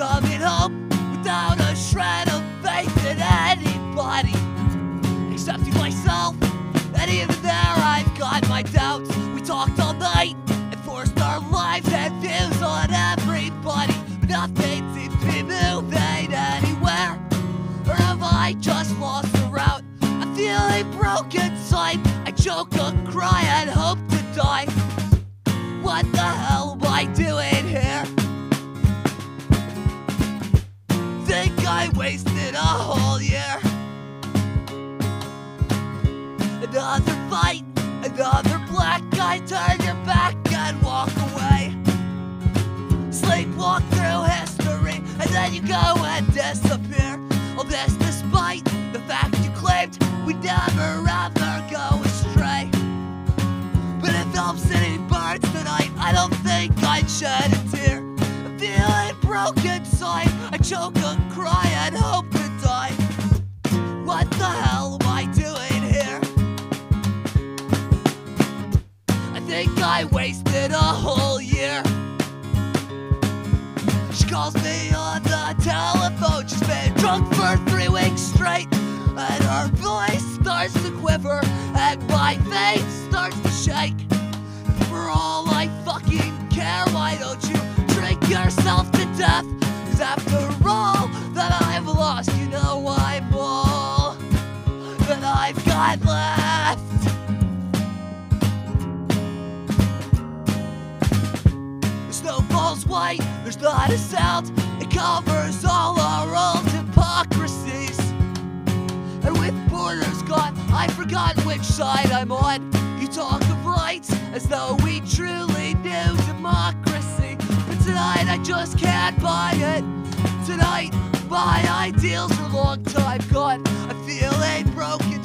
coming home without a shred of faith in anybody excepting myself. And even there, I've got my doubts. We talked all night and forced our lives and views on everybody, but nothing seems to be moving anywhere. Or have I just lost the route? I'm feeling broken inside. I choke and cry go and disappear. All this despite the fact you claimed we'd never ever go astray. But if I'm City burns tonight, I don't think I'd shed a tear. I'm feeling broken inside. I choke and cry and hope to die. What the hell am I doing here? I think I wasted a whole year. She calls me on drunk for three weeks straight. And her voice starts to quiver. And my face starts to shake. For all I fucking care, why don't you drink yourself to death? Cause after all that I've lost, you know I'm all that I've got left. The snow falls white, there's not a sound. It covers all forgot which side I'm on. You talk of rights as though we truly knew democracy. But tonight I just can't buy it. Tonight, my ideals are long time gone. I feel a broken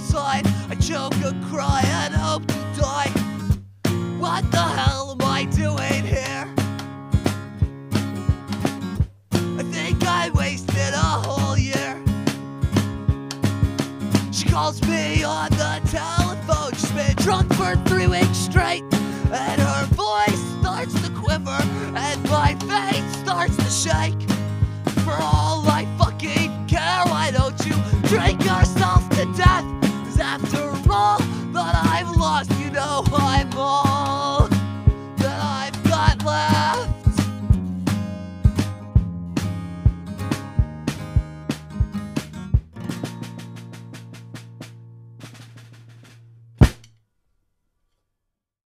Calls me on the telephone. She's been drunk for three weeks straight. And her voice starts to quiver. And my face starts to shake. For all I fucking care, why don't you drink yourself to death? Cause after all that I've lost, you know all